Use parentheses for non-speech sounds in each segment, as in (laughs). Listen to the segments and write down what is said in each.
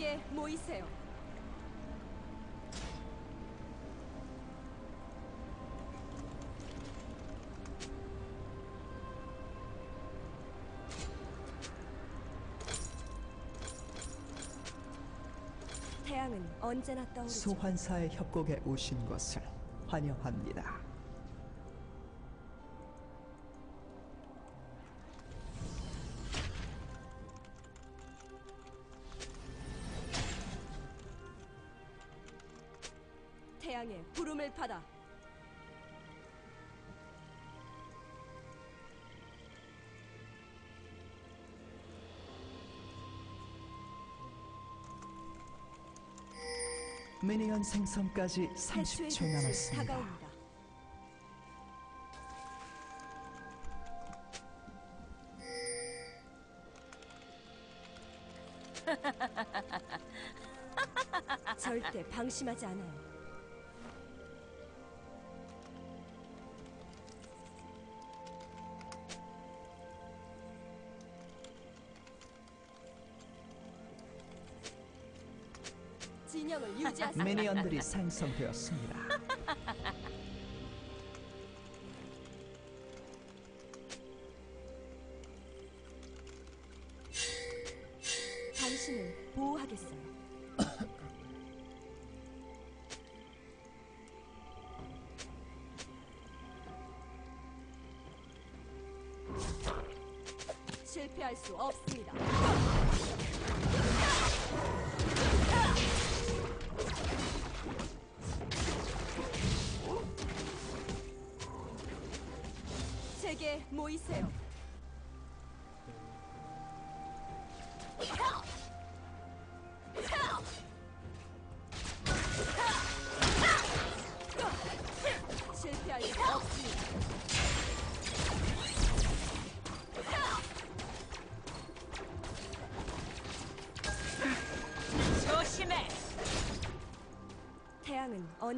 제게 모이세요. 태양은 언제나 떠오르죠. 소환사의 협곡에 오신 것을 환영합니다. 미니언 생성까지 태초의 30초 빛이 남았습니다. 다가옵니다. (laughs) 절대 방심하지 않아요. 미니언들이 생성되었습니다.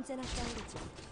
언제나 떠오르죠.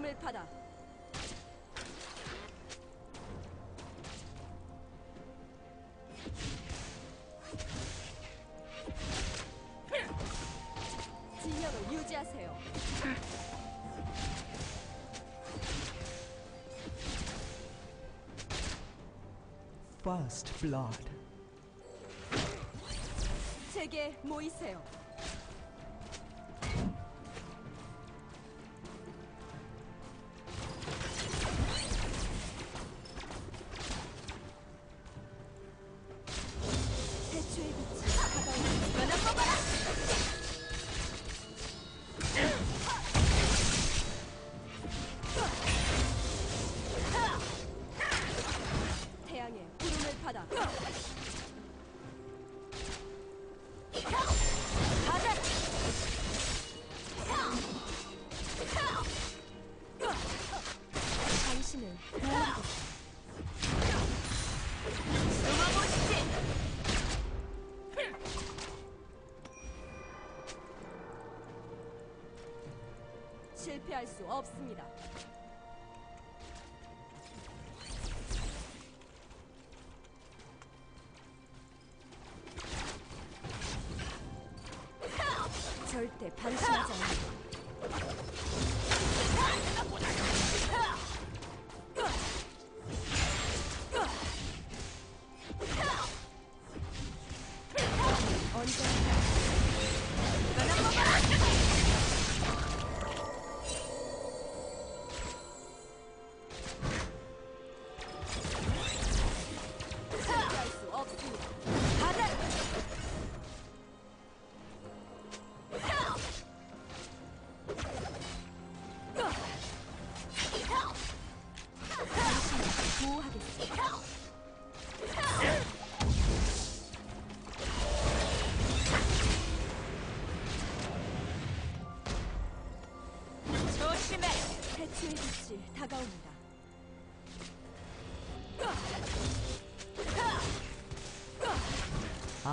부름을 받아 진영을 유지하세요. First Blood. 제게 모이세요. 실패할 수 없습니다.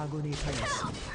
아군이 당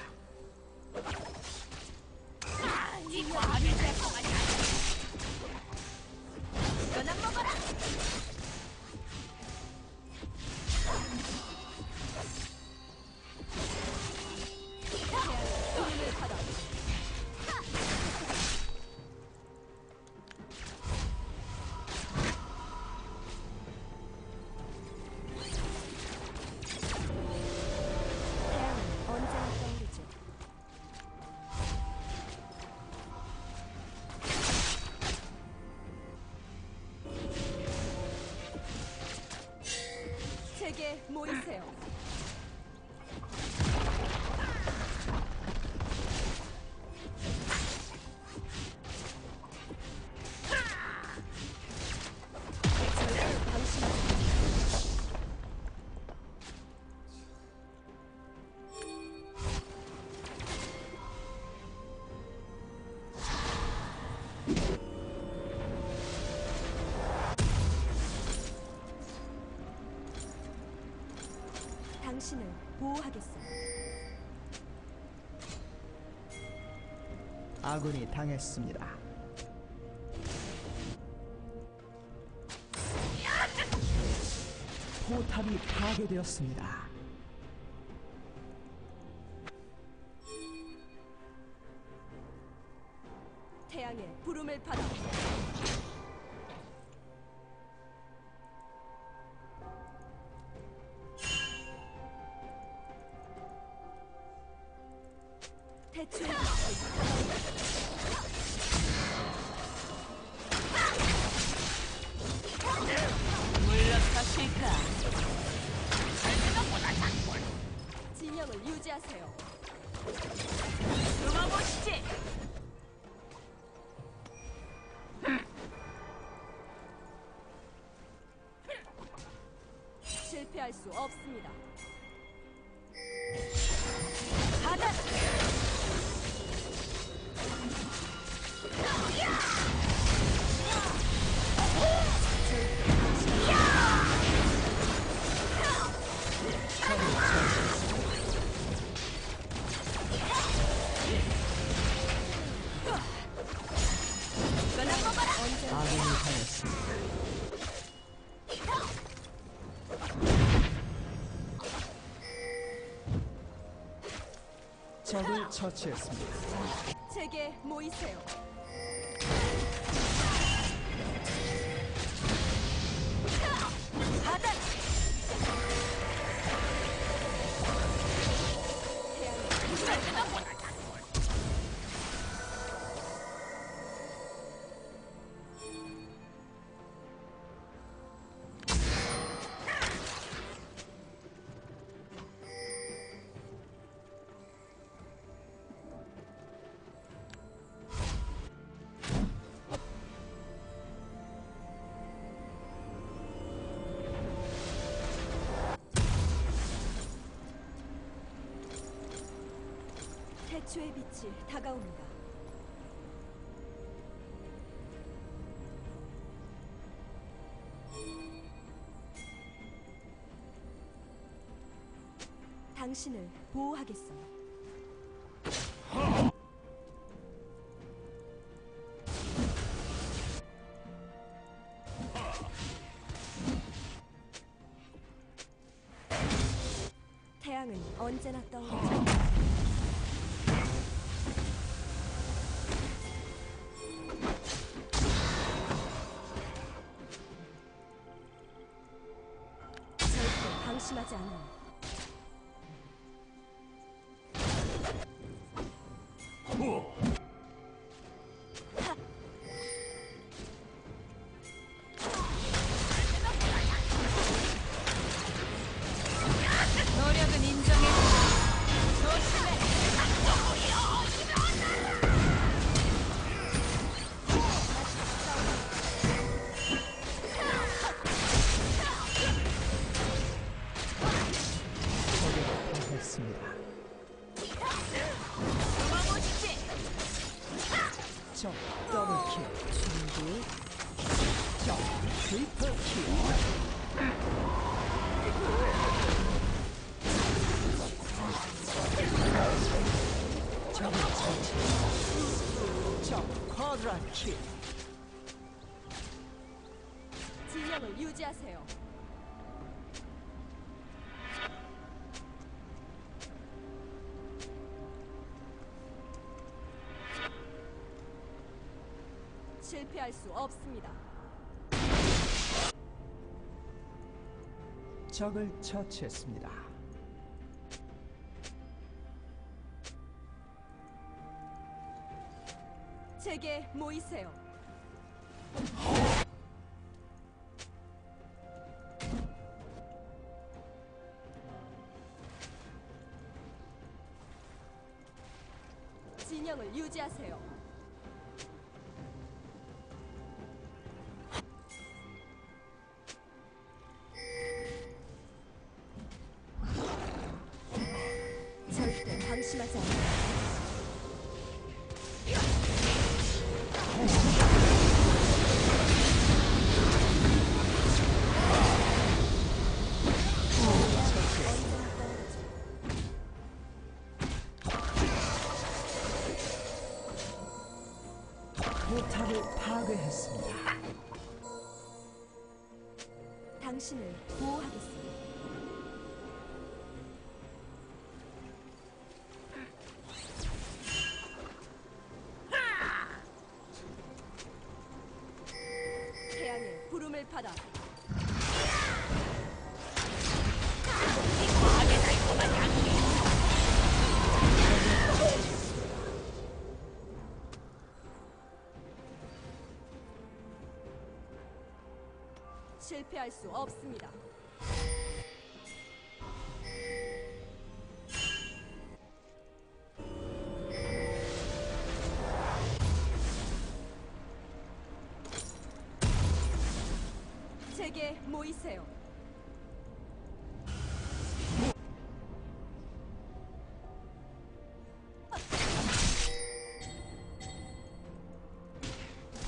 당신을 보호하겠어요. 아군이 당했습니다. 포탑이 파괴되었습니다. 대추의 빛이 다가옵니다. 물러서실까? 진영을 유지하세요. 숨어보시지. 실패할 수 없습니다. 적을 처치했습니다. 제게 모이세요. 최초의 빛이 다가옵니다. 당신을 보호하겠어. 태양은 언제나 떠오르죠. 절대 방심하지 않아요. 실패할 수 없습니다. 적을 처치했습니다. 제게 모이세요. 진영을 유지하세요. 당신을 보호하겠습니다. 태양의 부름을 받아 실패할 수 없습니다. 제게 모이세요.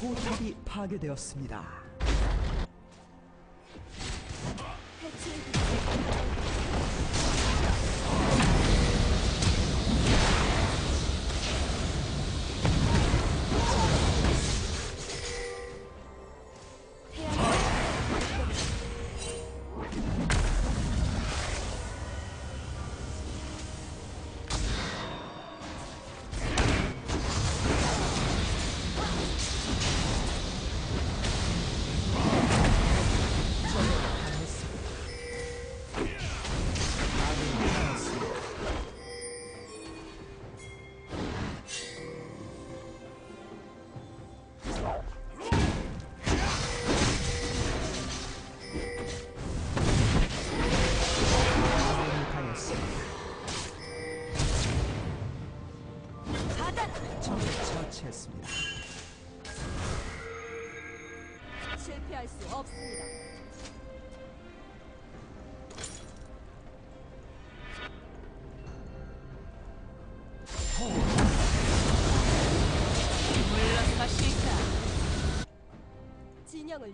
포탑이 파괴되었습니다.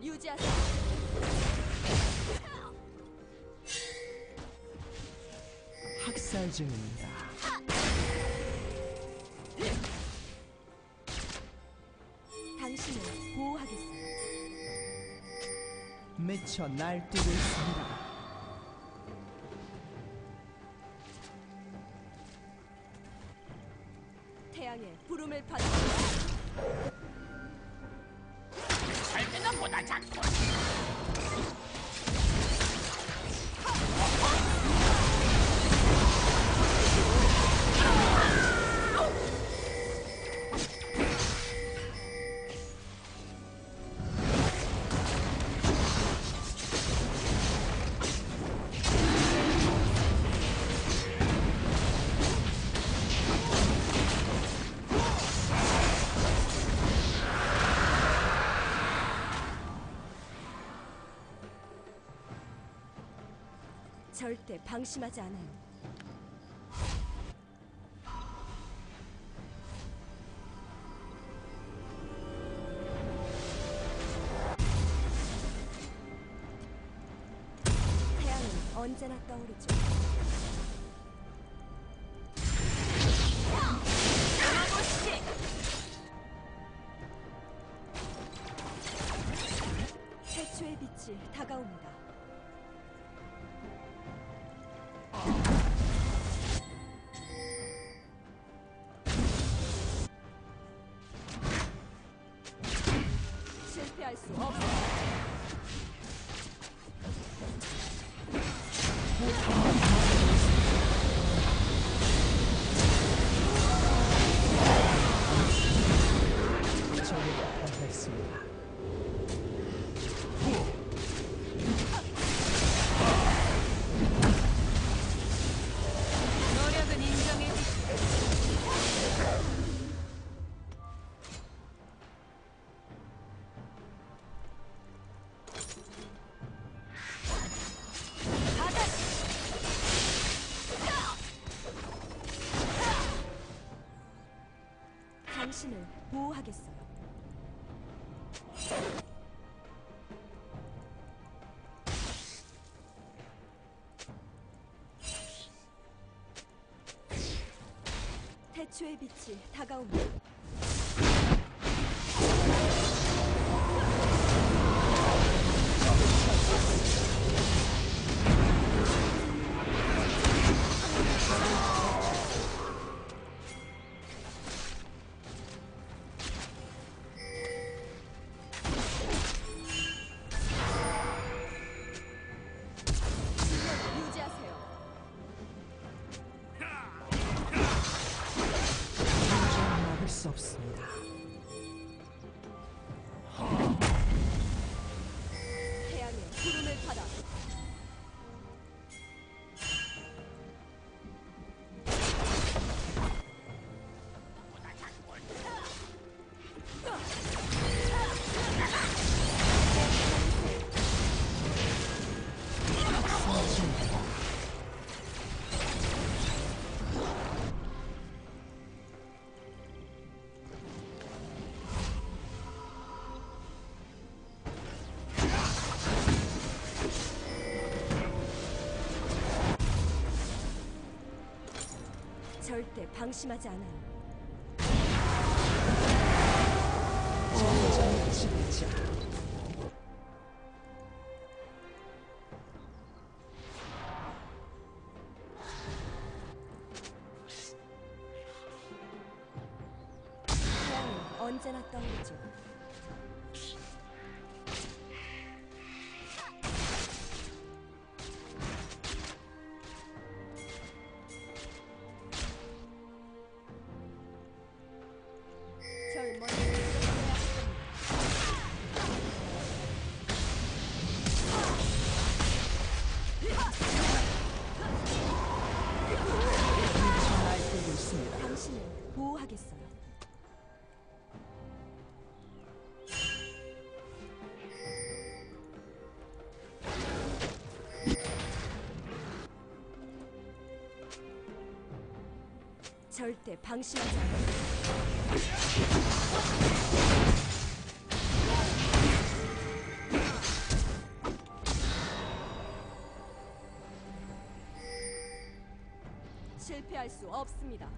유지하세요. 학살 중입니다. 당신을 보호하겠습니다. 미쳐 날뛰고 있습니다. 태양의 부름을 받습니다. 살면보다 작고 절대 방심하지 않아요. 보호하겠어요. 태초의 빛이 다가옵니다. 절대 방심하지 않아요. 언제나 떠오르죠. 절대 방심하지 않아요. 실패할 수 없습니다.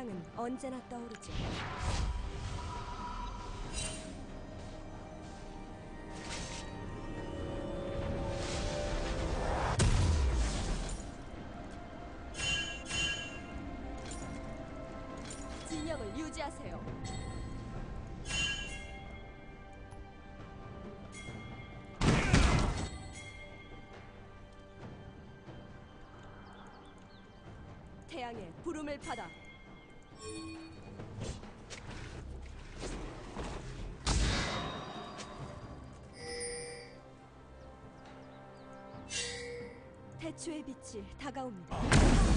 태양은 언제나 떠오르죠. 진영을 유지하세요. 태양의 부름을 받아 태초의 빛이 다가옵니다.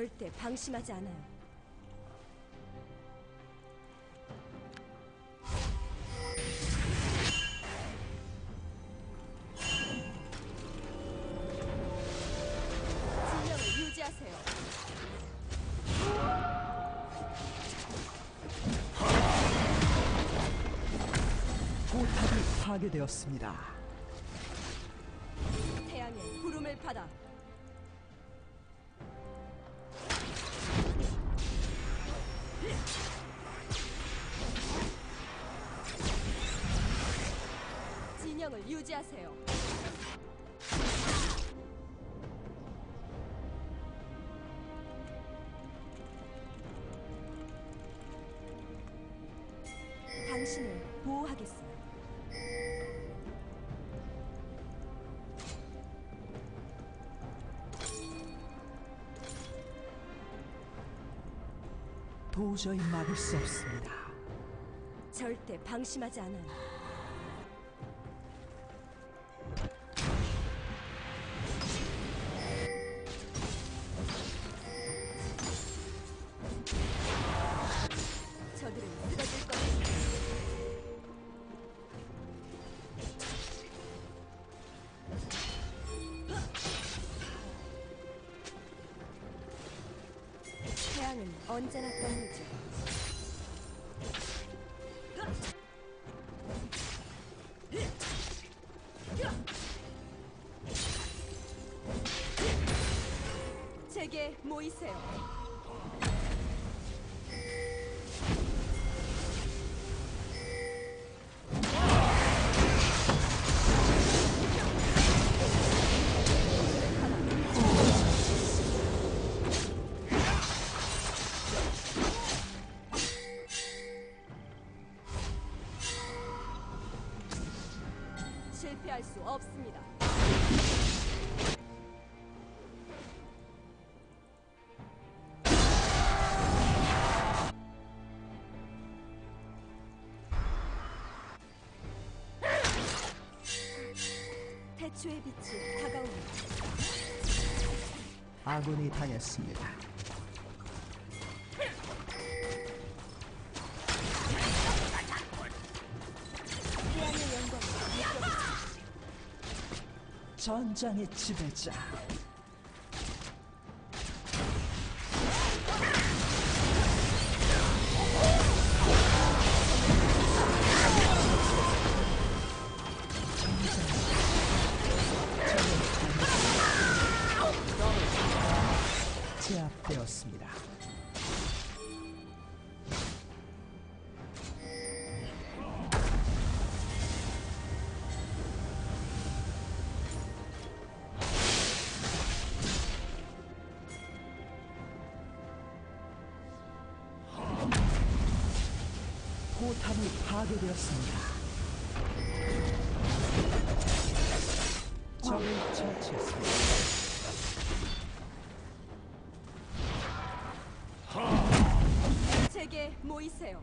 절대 방심하지 않아요. 파괴되었습니다. 도저히 막을 수 없습니다. 절대 방심하지 않아요. 언제나 떠오르죠. 제게 모이세요. 빛이 다가옵니다. 아군이 당했습니다. 태양의 느껴보세요. 전장의 지배자. 파괴되었습니다. 적을 처치했습니다. 제게 모이세요.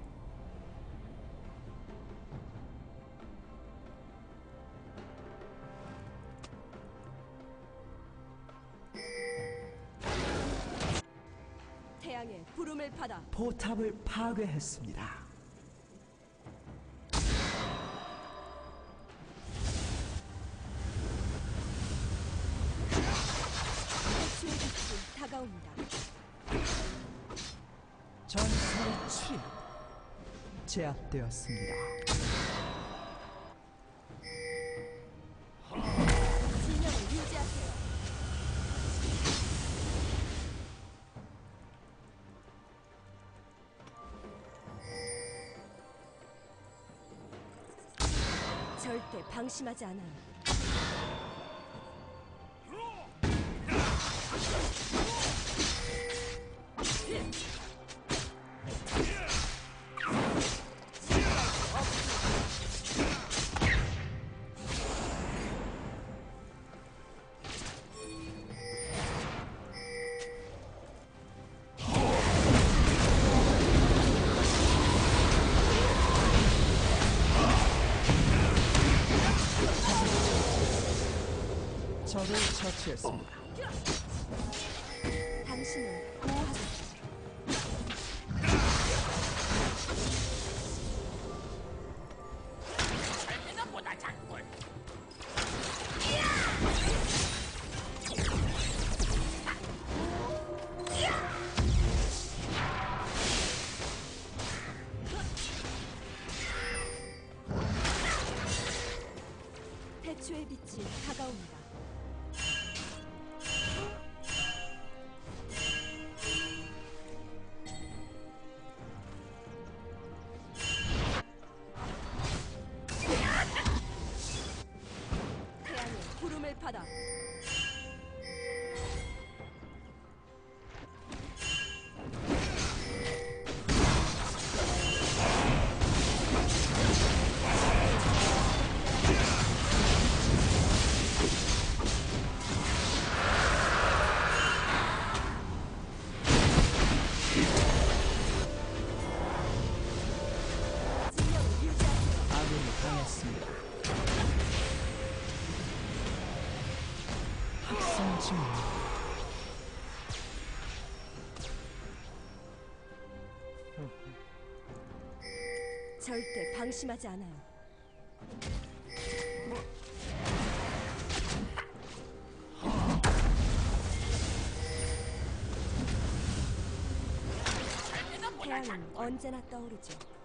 태양의 부름을 받아 포탑을 파괴했습니다. 유지하세요. 절대 방심하지 않아요. 처 중 절대 방심하지 않아요. 태양은 언제나 떠오르죠.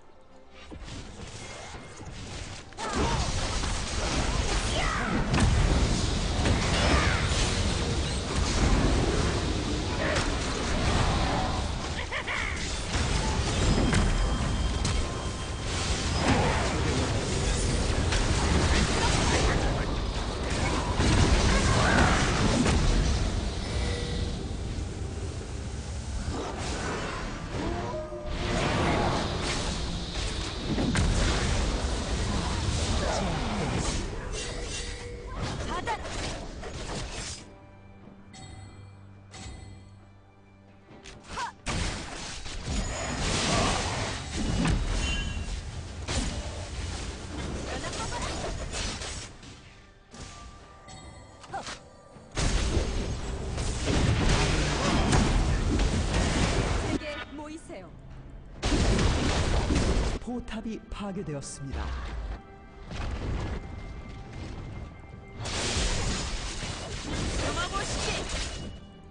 포탑이 파괴되었습니다.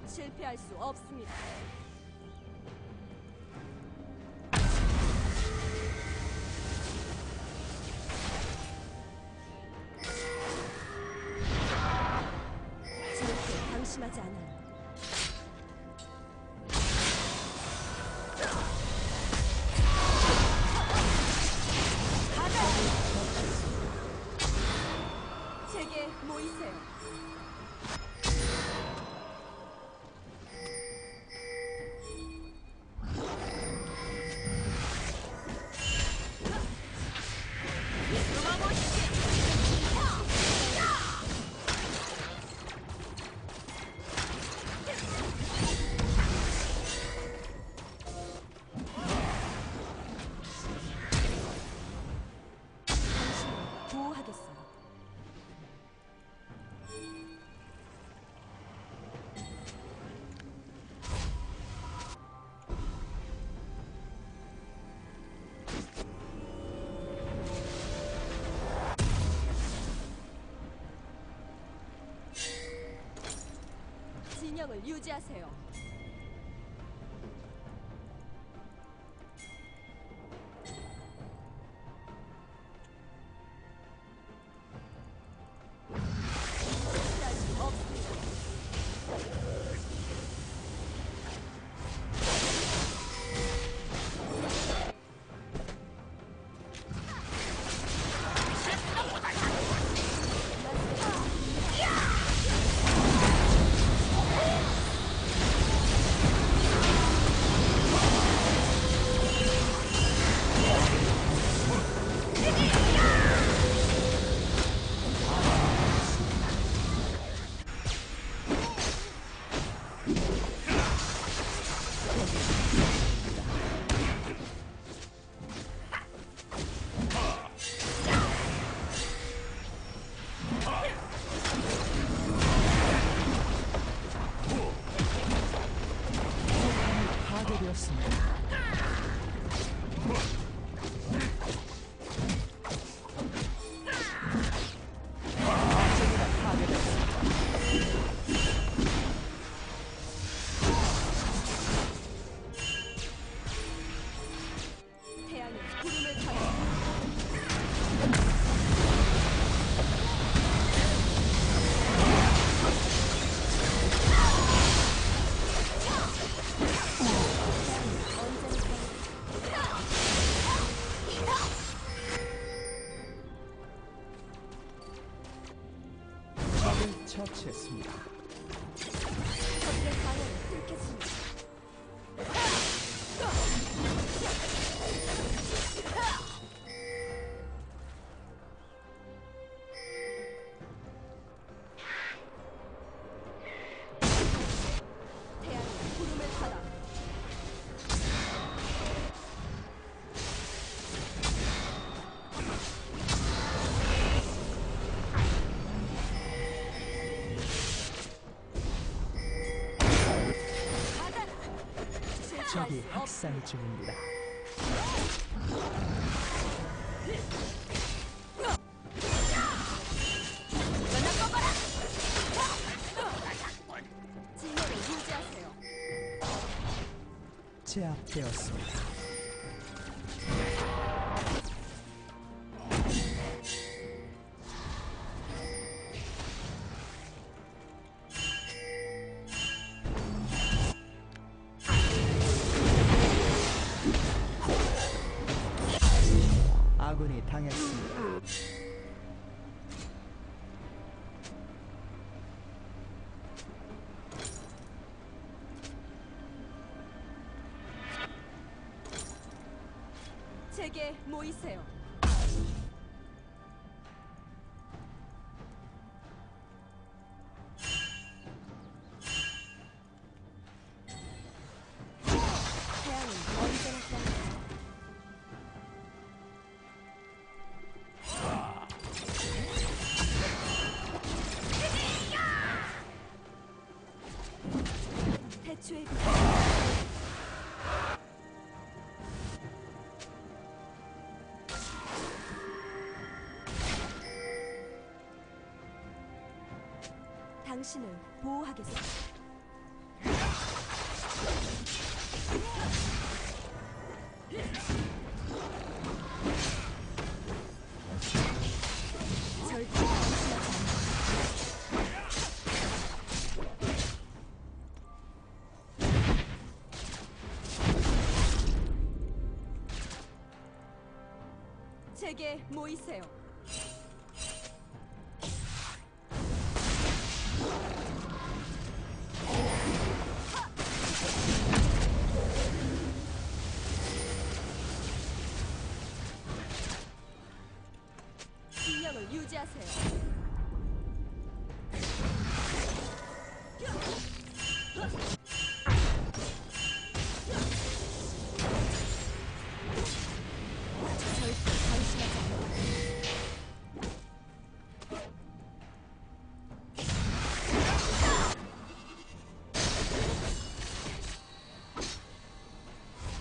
실패할 수 없습니다. 생명을 유지하세요. 적이 학살 중입니다. 제압되었습니다. 모이세요. 당신을 보호하겠습니다. 제게 모이세요. 저지하세요.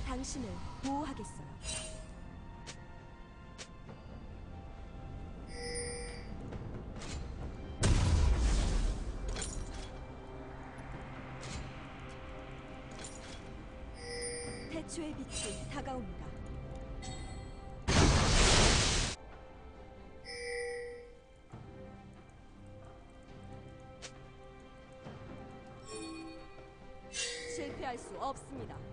당신을 보호하겠어요. 자초의 빛이 다가옵니다. 실패할 수 없습니다.